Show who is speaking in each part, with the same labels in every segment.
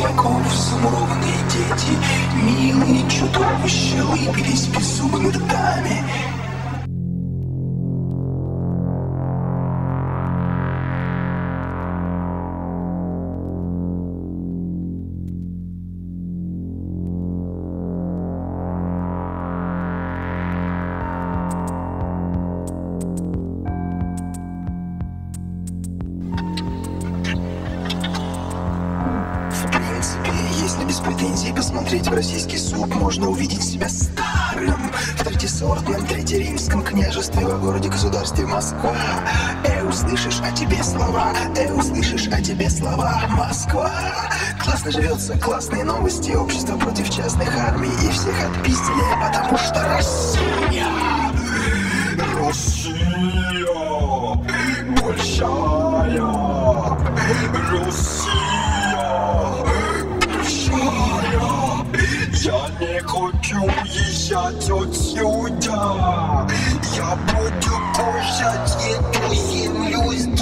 Speaker 1: стариков замурованные дети. Милые чудовища лыбились безумными ртами. Без претензий посмотреть в российский суп, можно увидеть себя старым в третисортном третьеримском княжестве во городе-государстве Москва. Э, услышишь о тебе слова, э, услышишь о тебе слова, Москва. Классно живется, классные новости, общество против частных армий. И всех отпиздили, потому что Россия, Россия, большая, Россия. Хочу уезжать отсюда. Я буду кушать эту землю здесь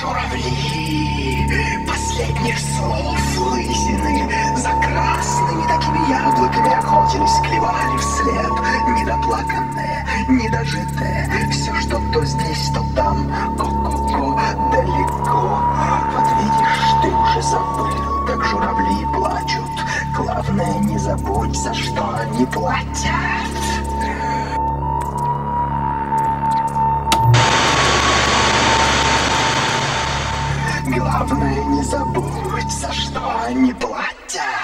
Speaker 1: Журавли последних слов лысины За красными такими яблоками охотились, клевали вслед. Недоплаканное, недожитое. Все, что то здесь, то там. Ко-ко-ко, далеко. Вот видишь, ты уже забыл, как журавли плачут. Главное, не забудь, за что они платят главное не забудь, за что они платят.